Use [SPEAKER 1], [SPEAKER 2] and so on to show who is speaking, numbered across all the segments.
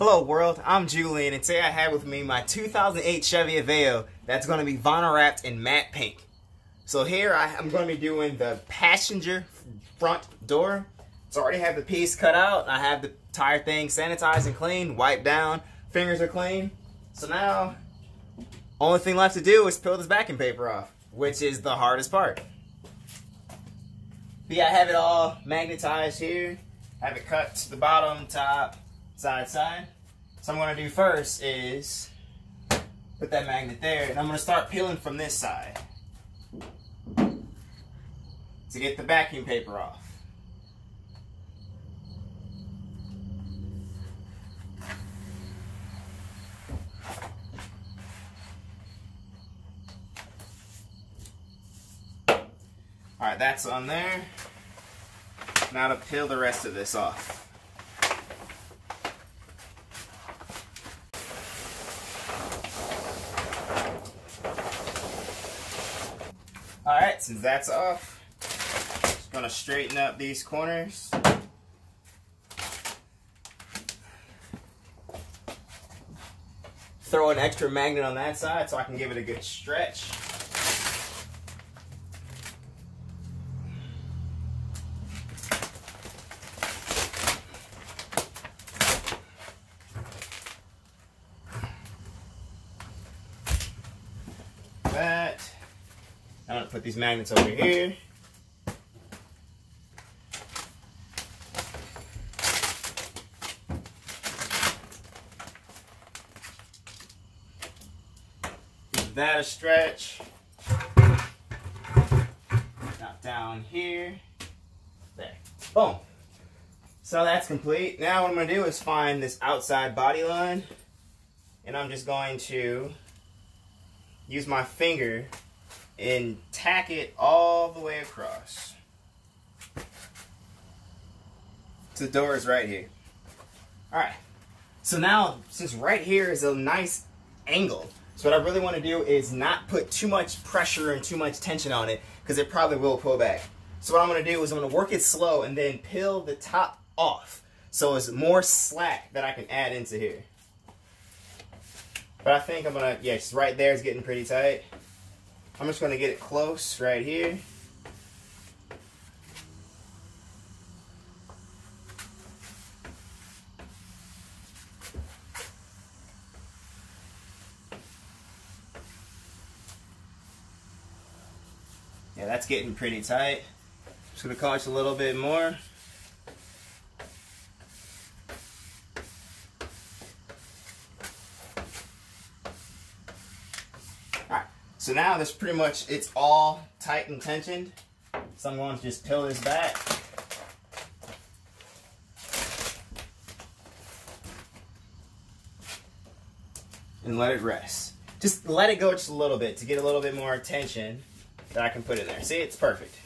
[SPEAKER 1] Hello world, I'm Julian and today I have with me my 2008 Chevy Aveo that's going to be vinyl wrapped in matte pink. So here I, am going to be doing the passenger front door. So I already have the piece cut out, I have the tire thing sanitized and clean, wiped down, fingers are clean. So now, only thing left to do is peel this backing paper off, which is the hardest part. But yeah, I have it all magnetized here, have it cut to the bottom, top, side, side. So I'm to do first is put that magnet there, and I'm going to start peeling from this side to get the backing paper off. Alright, that's on there. Now to peel the rest of this off. Alright, since that's off, just gonna straighten up these corners. Throw an extra magnet on that side so I can give it a good stretch. that. I'm gonna put these magnets over here. Give that a stretch. Now down here. There. Boom. So that's complete. Now what I'm gonna do is find this outside body line and I'm just going to use my finger and tack it all the way across. The door is right here. Alright, so now since right here is a nice angle, so what I really want to do is not put too much pressure and too much tension on it because it probably will pull back. So what I'm going to do is I'm going to work it slow and then peel the top off so it's more slack that I can add into here. But I think I'm gonna, yes, right there is getting pretty tight. I'm just gonna get it close right here. Yeah, that's getting pretty tight. Just gonna cost a little bit more. So now this pretty much, it's all tight and tensioned. So I'm going to just peel this back. And let it rest. Just let it go just a little bit to get a little bit more tension that I can put in there. See, it's perfect.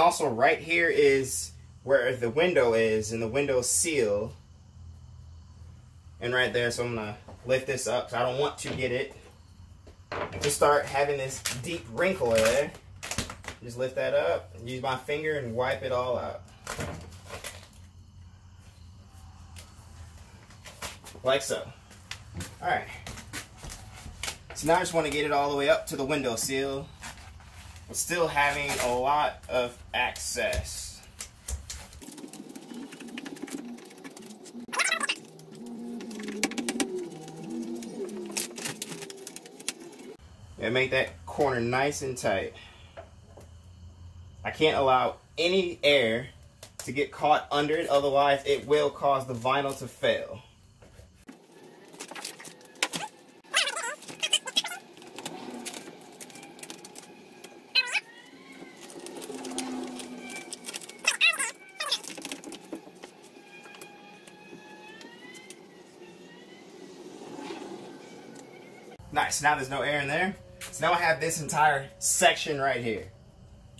[SPEAKER 1] Also right here is where the window is and the window seal. And right there, so I'm gonna lift this up. I don't want to get it to start having this deep wrinkle there. Just lift that up, use my finger and wipe it all out. Like so. Alright. So now I just want to get it all the way up to the window seal still having a lot of access. And make that corner nice and tight. I can't allow any air to get caught under it, otherwise it will cause the vinyl to fail. Nice, now there's no air in there. So now I have this entire section right here.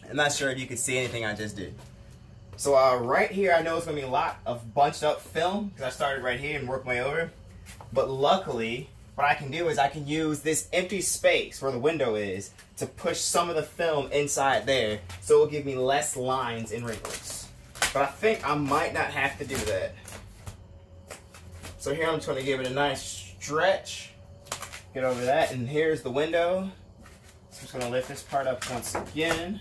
[SPEAKER 1] I'm not sure if you can see anything I just did. So uh, right here, I know it's gonna be a lot of bunched up film because I started right here and worked my way over. But luckily, what I can do is I can use this empty space where the window is to push some of the film inside there so it will give me less lines and wrinkles. But I think I might not have to do that. So here I'm just gonna give it a nice stretch. Get over that, and here's the window. So I'm just gonna lift this part up once again.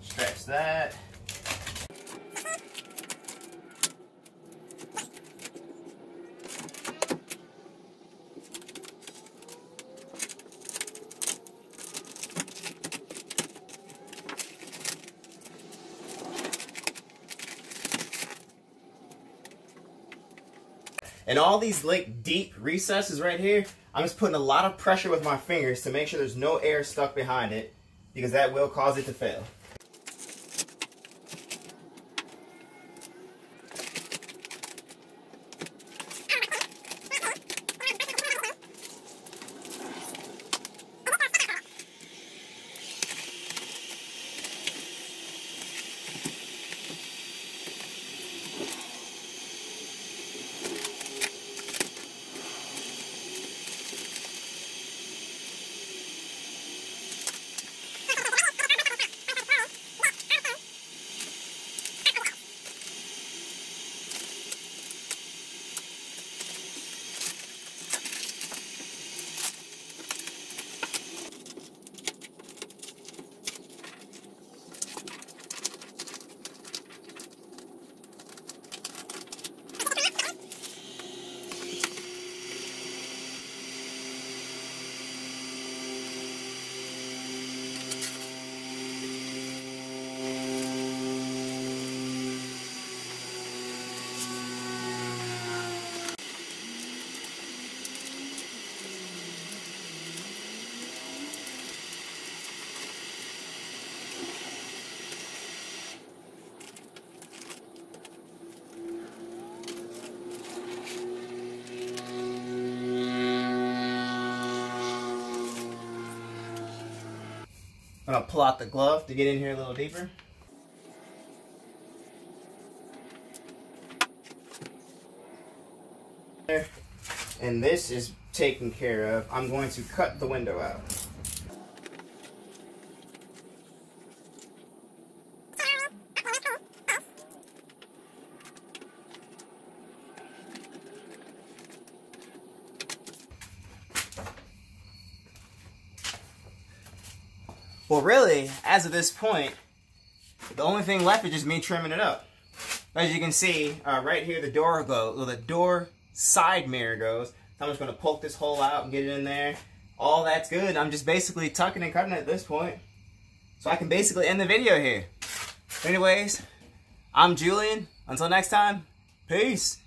[SPEAKER 1] Stretch that. And all these like deep recesses right here, I'm just putting a lot of pressure with my fingers to make sure there's no air stuck behind it because that will cause it to fail. Gonna pull out the glove to get in here a little deeper. And this is taken care of. I'm going to cut the window out. Well, really, as of this point, the only thing left is just me trimming it up. As you can see, uh, right here, the door goes, well, the door side mirror goes. So I'm just gonna poke this hole out and get it in there. All that's good. I'm just basically tucking and cutting at this point. So I can basically end the video here. Anyways, I'm Julian. Until next time, peace.